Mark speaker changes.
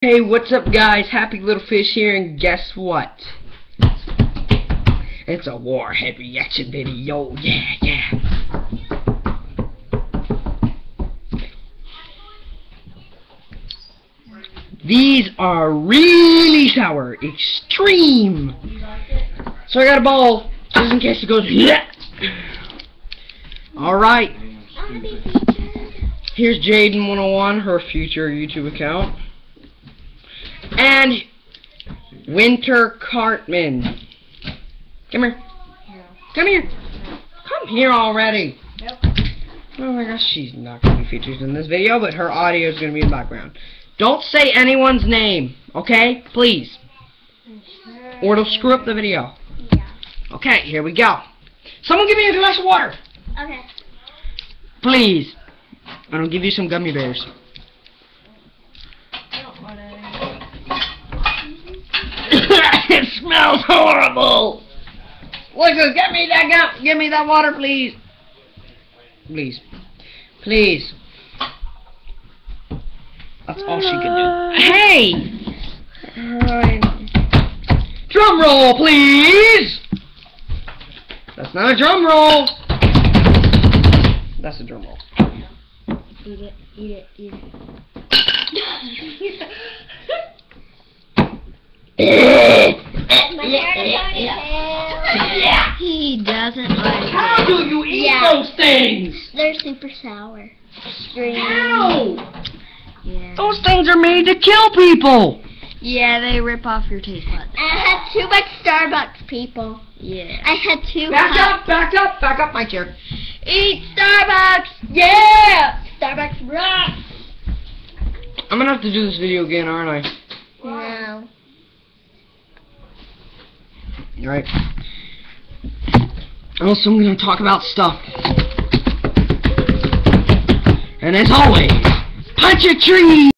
Speaker 1: Hey, what's up guys? Happy Little Fish here, and guess what? It's a Warhead reaction video, yeah, yeah. These are really sour, extreme. So I got a ball, just in case it goes, yeah. Alright, here's Jaden101, her future YouTube account. And Winter Cartman. Come here. Come here. Come here already.
Speaker 2: Nope.
Speaker 1: Oh my gosh, she's not going to be featured in this video, but her audio is going to be in the background. Don't say anyone's name, okay? Please. Or it'll screw up the video.
Speaker 2: Yeah.
Speaker 1: Okay, here we go. Someone give me a glass of water.
Speaker 2: Okay.
Speaker 1: Please. And I'll give you some gummy bears.
Speaker 2: I don't want any.
Speaker 1: It smells horrible. Lucas, get me that gum. Give me that water, please. Please, please. That's all she can do. Hey, drum roll, please. That's not a drum roll. That's a drum roll.
Speaker 2: Eat it, eat it, eat it. He doesn't like
Speaker 1: How do you eat
Speaker 2: Yeah.
Speaker 1: those things?
Speaker 2: They're super sour. Extreme.
Speaker 1: How?
Speaker 2: Yeah.
Speaker 1: Those things are made to kill people.
Speaker 2: Yeah, they rip off your taste buds. I had too much Starbucks, people. Yeah. I had too
Speaker 1: Back
Speaker 2: much.
Speaker 1: up, back up, back up my chair.
Speaker 2: Eat Starbucks! Yeah! Starbucks rocks!
Speaker 1: I'm gonna have to do this video again, aren't I?
Speaker 2: No.
Speaker 1: Alright. Also, I'm gonna talk about stuff. And as always, punch a tree!